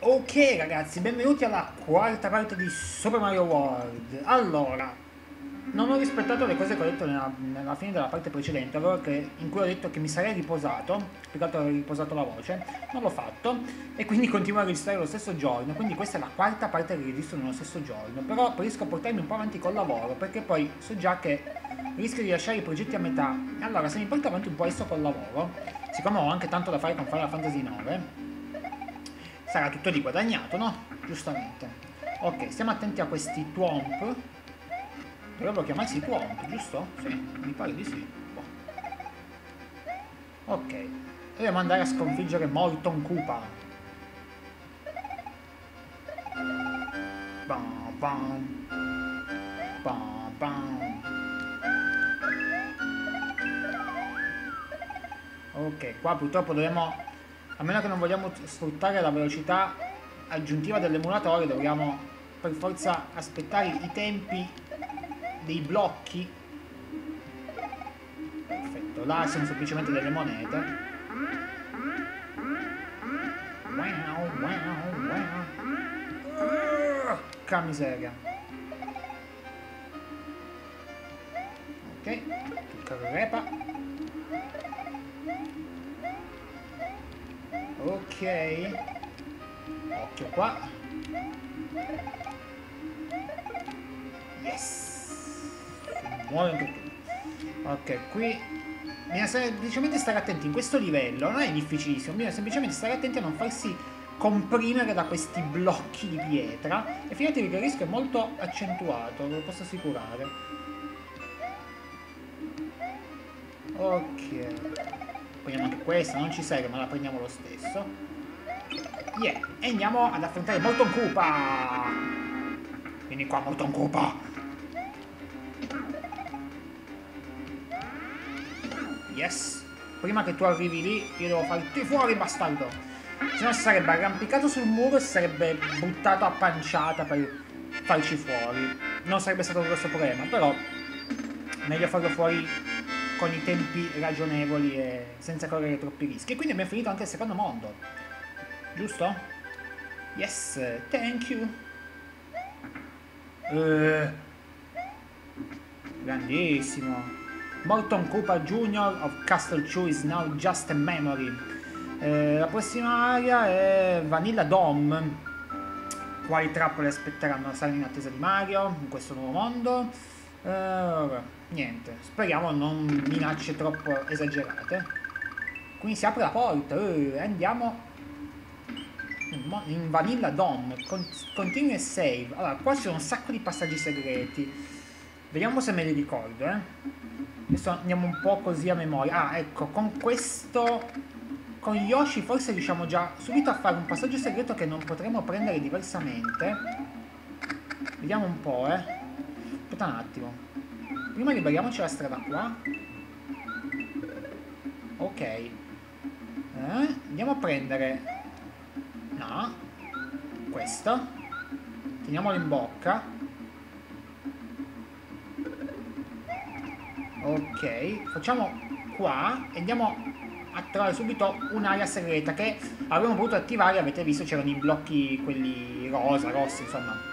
Ok ragazzi, benvenuti alla quarta parte di Super Mario World. Allora, non ho rispettato le cose che ho detto nella, nella fine della parte precedente, allora che, in cui ho detto che mi sarei riposato, più che altro avrei riposato la voce, non l'ho fatto e quindi continuo a registrare lo stesso giorno, quindi questa è la quarta parte che registro nello stesso giorno, però riesco a portarmi un po' avanti col lavoro perché poi so già che rischio di lasciare i progetti a metà. Allora, se mi porto avanti un po' adesso col lavoro, siccome ho anche tanto da fare con Final Fantasy 9, sarà tutto di guadagnato, no? Giustamente. Ok, stiamo attenti a questi Twomp. Dovrebbero chiamarsi Twomp, giusto? Sì, mi pare di sì. Boh. Ok, dobbiamo andare a sconfiggere Morton Koopa. Bam, bam. Bam, bam. Ok, qua purtroppo dobbiamo a meno che non vogliamo sfruttare la velocità aggiuntiva dell'emulatore dobbiamo per forza aspettare i tempi dei blocchi. Perfetto là sono semplicemente delle monete. Wow, wow, wow. Miseria. Ok tocca repa ok. Occhio qua. Yes. Muove anche tu ok qui. Bisogna semplicemente stare attenti in questo livello non è difficilissimo bisogna semplicemente stare attenti a non farsi comprimere da questi blocchi di pietra. E fidatevi che il rischio è molto accentuato ve lo posso assicurare. Ok prendiamo anche questa, non ci serve ma la prendiamo lo stesso. Yeah, e andiamo ad affrontare Molton Koopa! Vieni qua Molton Koopa! Yes! Prima che tu arrivi lì, io devo farti fuori, bastardo! Se no sarebbe arrampicato sul muro e sarebbe buttato a panciata per farci fuori. Non sarebbe stato un grosso problema, però meglio farlo fuori con i tempi ragionevoli e senza correre troppi rischi. E quindi abbiamo finito anche il secondo mondo. Giusto? Yes, thank you. Uh, grandissimo. Morton Koopa Jr. of Castle Chew is now just a memory. Uh, la prossima area è Vanilla Dome. Quali trappole aspetteranno a in attesa di Mario in questo nuovo mondo? Uh, niente, speriamo non minacce troppo esagerate. Quindi si apre la porta, uh, andiamo in Vanilla Dom, con, continui e save. Allora, qua sono un sacco di passaggi segreti. Vediamo se me li ricordo, eh. Adesso andiamo un po' così a memoria. Ah, ecco, con questo... Con Yoshi forse riusciamo già subito a fare un passaggio segreto che non potremo prendere diversamente. Vediamo un po', eh. Aspetta un attimo. Prima liberiamoci la strada qua. Ok. Eh, andiamo a prendere... No. Questo. Teniamolo in bocca. Ok. Facciamo qua e andiamo a trovare subito un'area segreta che avremmo potuto attivare, avete visto c'erano i blocchi quelli rosa, rossi, insomma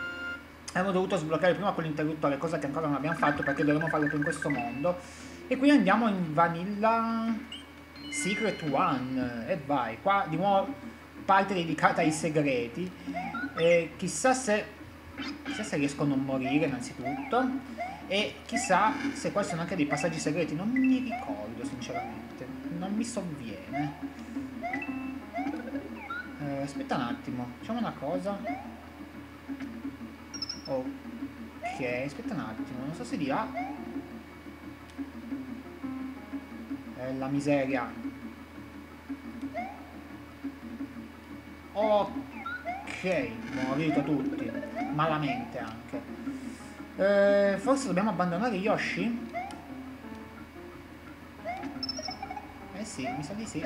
abbiamo dovuto sbloccare prima quell'interruttore, cosa che ancora non abbiamo fatto perché dovremmo farlo più in questo mondo. E qui andiamo in Vanilla Secret One. E vai, qua di nuovo parte dedicata ai segreti. E chissà se, chissà se riesco a non morire innanzitutto. E chissà se qua sono anche dei passaggi segreti. Non mi ricordo sinceramente. Non mi sovviene. Eh, aspetta un attimo, facciamo una cosa. Ok, aspetta un attimo, non so se di là... È la miseria. Ok, morito tutti. Malamente anche. Eh, forse dobbiamo abbandonare Yoshi? Eh sì, mi sa di sì.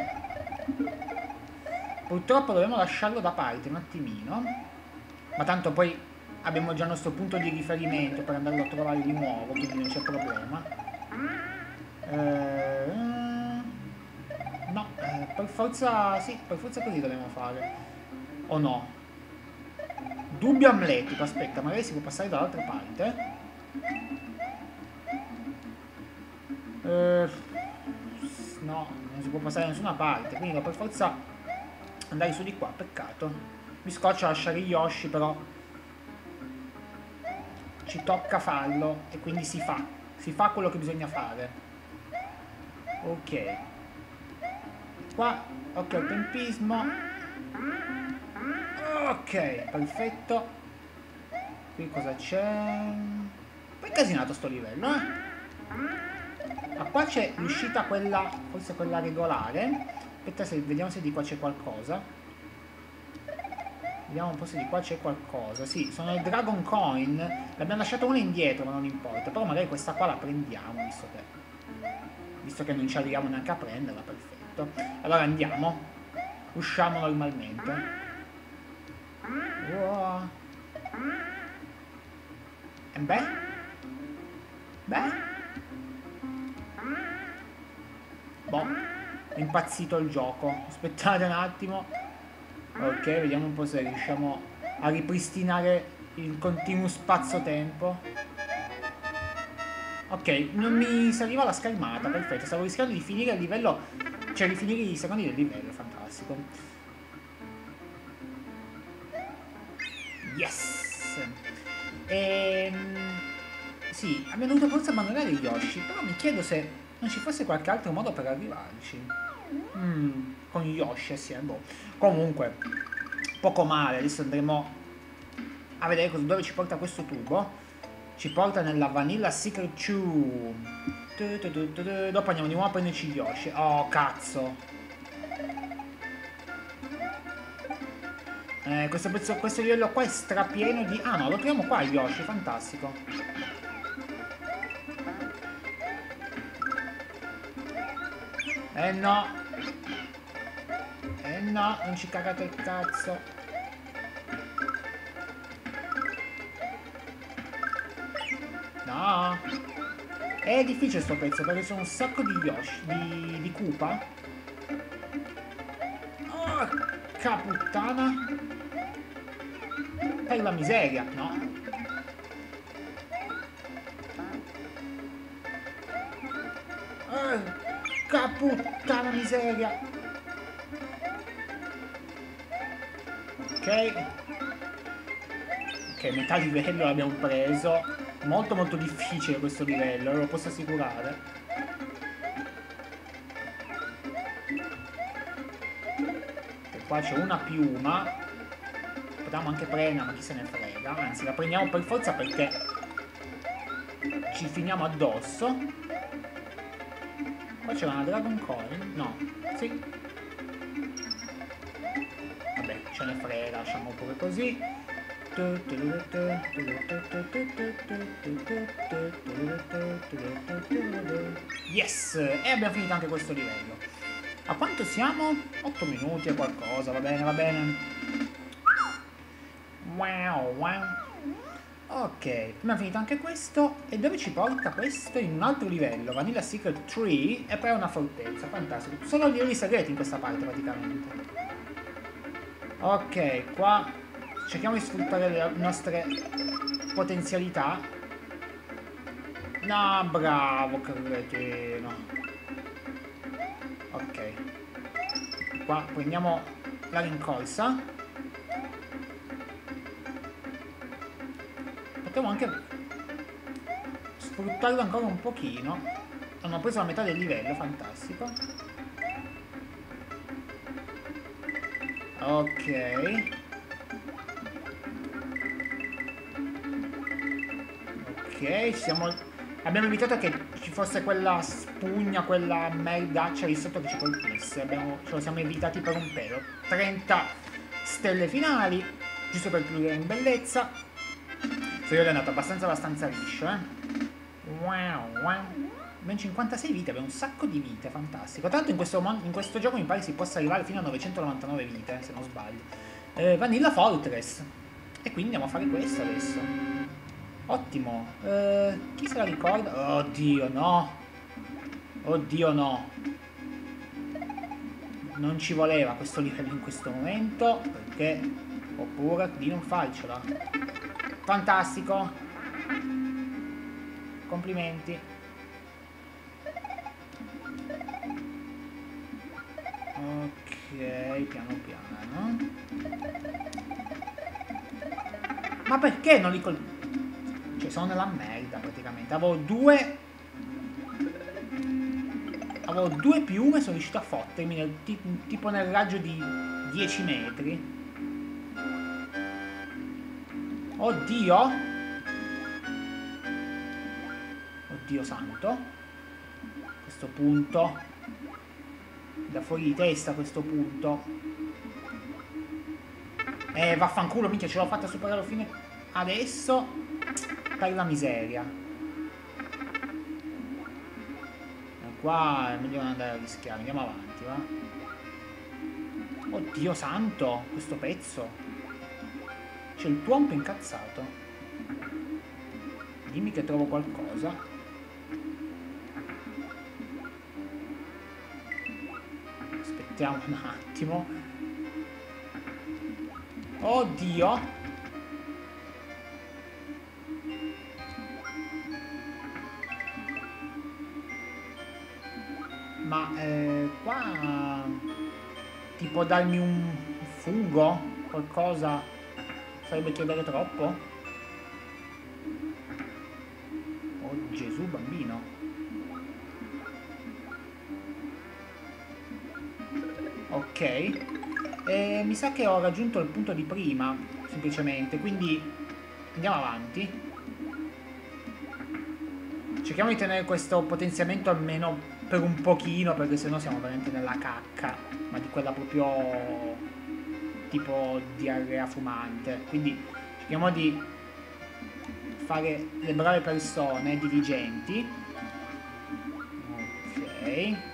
Purtroppo dobbiamo lasciarlo da parte un attimino. Ma tanto poi abbiamo già il nostro punto di riferimento per andarlo a trovare di nuovo, quindi non c'è problema. Eh, no, eh, per forza, sì, per forza così dobbiamo fare. O no? Dubbio amletico, aspetta, magari si può passare dall'altra parte. Eh, no, non si può passare da nessuna parte, quindi per forza andare su di qua, peccato. Mi scoccia lasciare Yoshi, però ci tocca farlo e quindi si fa. Si fa quello che bisogna fare. Ok. Qua, ok, il tempismo. Ok, perfetto. Qui cosa c'è? Poi casinato sto livello, eh? Ma qua c'è l'uscita quella, forse quella regolare. Aspetta se vediamo se di qua c'è qualcosa. Vediamo un po' se di qua c'è qualcosa. Sì, sono le Dragon Coin. L'abbiamo lasciata una indietro, ma non importa. Però magari questa qua la prendiamo, visto che... Visto che non ci arriviamo neanche a prenderla, perfetto. Allora andiamo. Usciamo normalmente. Wow. E beh? Beh? Boh, è impazzito il gioco. Aspettate un attimo. Ok, vediamo un po' se riusciamo a ripristinare il continuo spazio-tempo. Ok, non mi saliva la schermata, perfetto. Stavo rischiando di finire il livello, cioè di finire i secondi del livello, fantastico. Yes! Ehm... Sì, abbiamo dovuto forse abbandonare Yoshi, però mi chiedo se non ci fosse qualche altro modo per arrivarci. Mm, con Yoshi assieme, boh. Comunque, poco male, adesso andremo a vedere dove ci porta questo tubo. Ci porta nella Vanilla Secret Chew. Dopo andiamo di nuovo a prenderci Yoshi. Oh, cazzo. Eh, questo, pezzo, questo livello qua è strapieno di... Ah no, lo troviamo qua Yoshi, fantastico. Eh no. No, non ci cagate il cazzo. No. È difficile sto pezzo perché sono un sacco di Yoshi, di, di Koopa. Porca puttana. Per la miseria, no? Porca puttana miseria. Ok. Metà livello l'abbiamo preso. Molto molto difficile questo livello, lo posso assicurare. E qua c'è una piuma. Potremmo anche prenderla, ma chi se ne frega. Anzi, la prendiamo per forza perché ci finiamo addosso. Qua c'è una Dragon Coin. No, sì. Ce ne frega, lasciamo pure così. Yes! E abbiamo finito anche questo livello. A quanto siamo? 8 minuti e qualcosa, va bene, va bene. Wow, wow. Ok, abbiamo finito anche questo. E dove ci porta questo? In un altro livello, Vanilla Secret Tree e poi una fortezza, fantastico. Sono livelli segreti in questa parte praticamente. Ok, qua cerchiamo di sfruttare le nostre potenzialità. No, bravo, cretino. Ok. Qua prendiamo la rincorsa. Potremmo anche sfruttarlo ancora un pochino. Hanno preso la metà del livello, fantastico. Ok. Ok, siamo... Abbiamo evitato che ci fosse quella spugna, quella merdaccia lì sotto che ci colpisse. Abbiamo... Ce lo siamo evitati per un pelo. 30 stelle finali, giusto per chiudere in bellezza. Questo io è andato abbastanza abbastanza liscio, eh. Wow, wow. Ben 56 vite, abbiamo un sacco di vite, fantastico. L'altro in questo, in questo gioco mi pare si possa arrivare fino a 999 vite, se non sbaglio. Eh, Vanilla Fortress. E quindi andiamo a fare questo adesso. Ottimo. Eh, chi se la ricorda? Oddio, no. Oddio, no. Non ci voleva questo livello in questo momento, perché Oppure di non farcela. Fantastico. Complimenti. Ok, piano piano. Ma perché non li colpisco? Cioè, sono nella merda praticamente. Avevo due... Avevo due piume, sono riuscito a fottermi nel, tipo nel raggio di 10 metri. Oddio! Oddio santo. Questo punto. Da fuori di testa questo punto. Eh, vaffanculo, minchia, ce l'ho fatta superare fine adesso. Per la miseria. E qua è meglio non andare a rischiare. Andiamo avanti, va. Oddio santo, questo pezzo. C'è il tuompo incazzato. Dimmi che trovo qualcosa. Aspettiamo un attimo. Oddio! Ma eh, qua ti può darmi un fungo? Qualcosa? Sarebbe chiedere troppo? Oh Gesù bambino. Ok. E mi sa che ho raggiunto il punto di prima, semplicemente, quindi andiamo avanti. Cerchiamo di tenere questo potenziamento almeno per un pochino, perché sennò siamo veramente nella cacca, ma di quella proprio tipo diarrea fumante. Quindi cerchiamo di fare le brave persone, diligenti. Ok.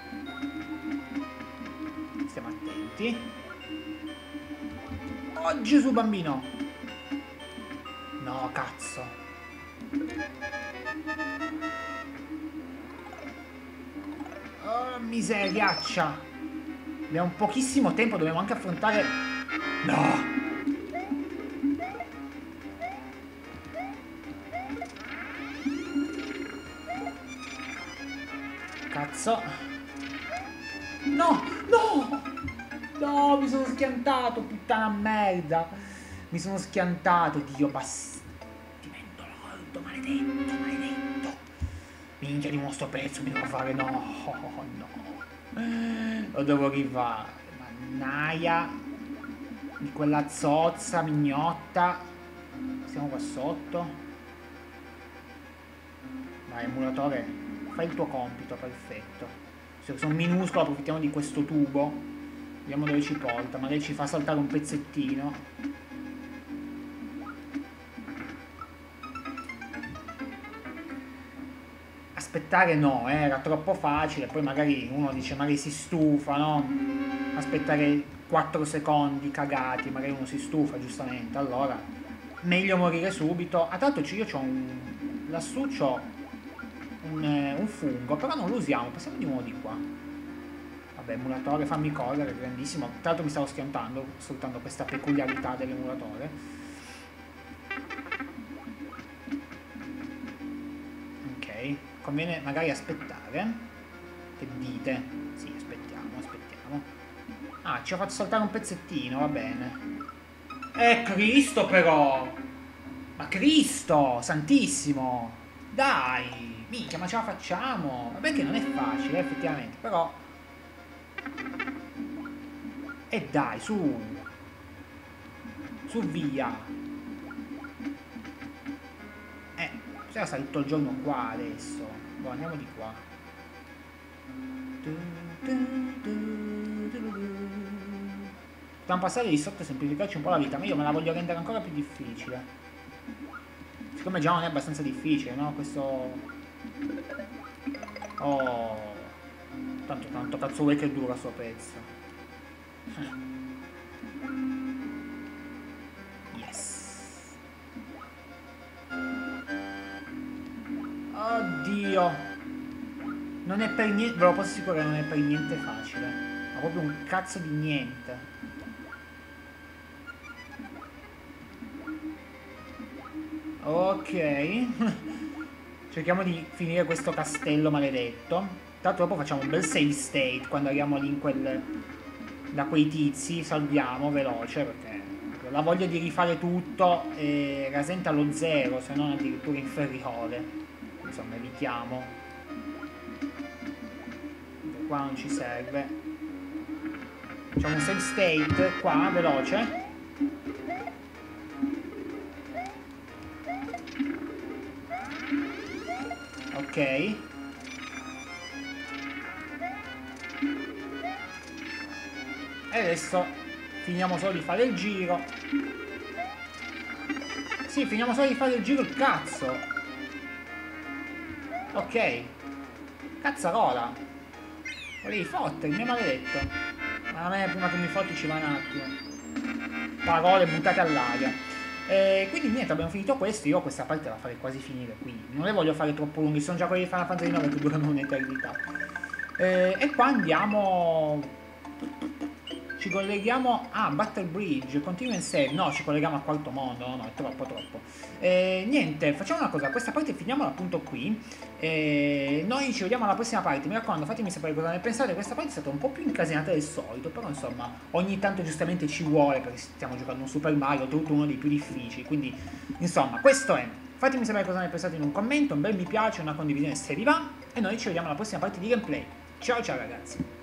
Attenti. Oh Gesù bambino! No, cazzo. Oh, miseriaccia. Abbiamo pochissimo tempo, dobbiamo anche affrontare No! Cazzo! No! No! No, mi sono schiantato, puttana merda! Mi sono schiantato, Dio bastimento lordo, maledetto, maledetto! Minchia di mostro pezzo, mi devo fare, no, no! Lo devo rifare, mannaia! di quella zozza mignotta siamo qua sotto vai emulatore fai il tuo compito perfetto se sono minuscolo approfittiamo di questo tubo vediamo dove ci porta magari ci fa saltare un pezzettino aspettare no, eh, era troppo facile, poi magari uno dice magari si stufa, no? Aspettare 4 secondi cagati, magari uno si stufa giustamente, allora meglio morire subito. Ah, l'altro io ho un... lassù c'ho un, eh, un fungo, però non lo usiamo, passiamo di nuovo di qua. Vabbè, emulatore, fammi correre, grandissimo. Tra l'altro mi stavo schiantando, soltanto questa peculiarità dell'emulatore. Ok, conviene magari aspettare. Che dite? Sì, aspettiamo, aspettiamo. Ah, ci ha fatto saltare un pezzettino, va bene. Eh, Cristo però! Ma Cristo, santissimo! Dai! Minchia, ma ce la facciamo! Vabbè che non è facile, effettivamente, però... E dai, su! Su via! Eh, si era salito il giorno qua adesso. Boh, andiamo di qua. Dobbiamo passare di sotto e semplificarci un po' la vita, ma io me la voglio rendere ancora più difficile. Siccome già non è abbastanza difficile, no? Questo... Oh... Tanto, tanto cazzo vuoi che dura sto pezzo. Yes. Oddio. Non è per niente... Ve lo posso assicurare, non è per niente facile. Ma proprio un cazzo di niente. Ok. Cerchiamo di finire questo castello maledetto. Tanto dopo facciamo un bel save state quando arriviamo lì in quel... da quei tizi. Salviamo veloce perché la voglia di rifare tutto eh, rasenta lo zero, se non addirittura inferiore. Insomma, evitiamo. Qua non ci serve. Facciamo un save state qua, veloce. Ok. E adesso finiamo solo di fare il giro. Sì, finiamo solo di fare il giro il cazzo. Ok. Cazzarola. Volevi fottermi, maledetto. Ma a me prima che mi fotti ci va un attimo. Parole buttate all'aria. E quindi niente, abbiamo finito questo, io questa parte la farei quasi finire qui. Non le voglio fare troppo lunghi, sono già quelli di Final Fantasy 9 che durano un'eternità. E, e qua andiamo ci colleghiamo a Battle Bridge, continua in save, no, ci colleghiamo a quarto mondo, no, no, è troppo, troppo. E, niente, facciamo una cosa, questa parte finiamola appunto qui, e noi ci vediamo alla prossima parte, mi raccomando fatemi sapere cosa ne pensate, questa parte è stata un po' più incasinata del solito, però insomma ogni tanto giustamente ci vuole perché stiamo giocando un Super Mario, tutto uno dei più difficili, quindi insomma questo è. Fatemi sapere cosa ne pensate in un commento, un bel mi piace, una condivisione se vi va e noi ci vediamo alla prossima parte di gameplay. Ciao ciao ragazzi!